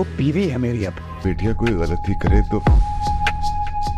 वो बीवी है मेरी अब। बेटिया कोई गलती करे तो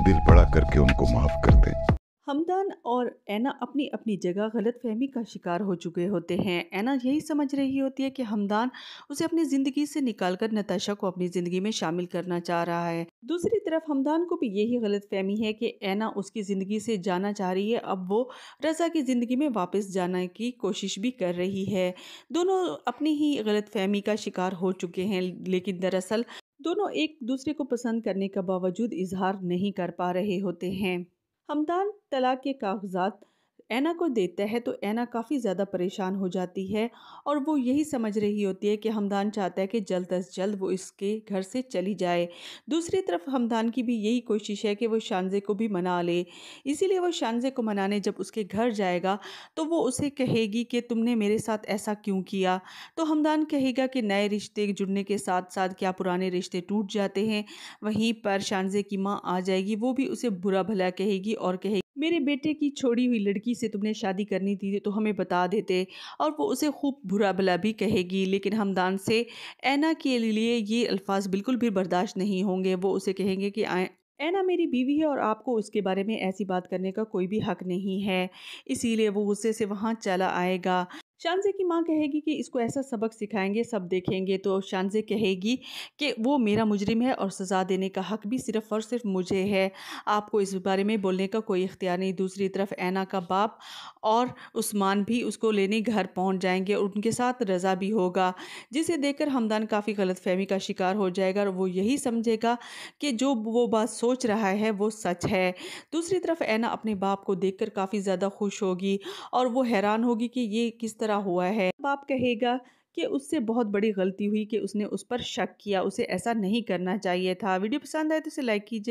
दिल बड़ा करके उनको माफ़ कर दे। हमदान और ऐना अपनी अपनी जगह गलत फहमी का शिकार हो चुके होते हैं। ऐना यही समझ रही होती है कि हमदान उसे अपनी ज़िंदगी से निकालकर नताशा को अपनी ज़िंदगी में शामिल करना चाह रहा है। दूसरी तरफ़ हमदान को भी यही गलत फहमी है कि ऐना उसकी ज़िंदगी से जाना चाह रही है, अब वो रज़ा की ज़िंदगी में वापस जाने की कोशिश भी कर रही है। दोनों अपनी ही गलत फहमी का शिकार हो चुके हैं, लेकिन दरअसल दोनों एक दूसरे को पसंद करने का बावजूद इजहार नहीं कर पा रहे होते हैं। हमदान तलाक के कागजात ऐना को देता है तो ऐना काफ़ी ज़्यादा परेशान हो जाती है और वो यही समझ रही होती है कि हमदान चाहता है कि जल्द अज जल्द वो इसके घर से चली जाए। दूसरी तरफ़ हमदान की भी यही कोशिश है कि वो शानजे को भी मना ले। इसीलिए वो शानजे को मनाने जब उसके घर जाएगा तो वो उसे कहेगी कि तुमने मेरे साथ ऐसा क्यों किया? तो हमदान कहेगा कि नए रिश्ते जुड़ने के साथ साथ क्या पुराने रिश्ते टूट जाते हैं? वहीं पर शानजे की माँ आ जाएगी, वो भी उसे बुरा भला कहेगी और कहेगी मेरे बेटे की छोड़ी हुई लड़की से तुमने शादी करनी थी तो हमें बता देते और वो उसे खूब बुरा भला भी कहेगी। लेकिन हमदान से ऐना के लिए ये अल्फाज बिल्कुल भी बर्दाश्त नहीं होंगे। वो उसे कहेंगे कि ऐना मेरी बीवी है और आपको उसके बारे में ऐसी बात करने का कोई भी हक नहीं है। इसीलिए वो गुस्से से वहाँ चला आएगा। शानजे की माँ कहेगी कि इसको ऐसा सबक सिखाएँगे, सब देखेंगे तो शानजे कहेगी कि वो मेरा मुजरिम है और सज़ा देने का हक भी सिर्फ़ और सिर्फ़ मुझे है। आपको इस बारे में बोलने का कोई इख्तियार नहीं। दूसरी तरफ़ ऐना का बाप और उस्मान भी उसको लेने घर पहुँच जाएँगे और उनके साथ रज़ा भी होगा, जिसे देखकर हमदान काफ़ी गलत फहमी का शिकार हो जाएगा और वो यही समझेगा कि जो वो बात सोच रहा है, वो सच है। दूसरी तरफ़ ऐना अपने बाप को देखकर काफ़ी ज़्यादा खुश होगी और वो हैरान होगी कि ये किस तरह हुआ है। अब आप कहेगा कि उससे बहुत बड़ी गलती हुई कि उसने उस पर शक किया, उसे ऐसा नहीं करना चाहिए था। वीडियो पसंद आए तो इसे लाइक कीजिए।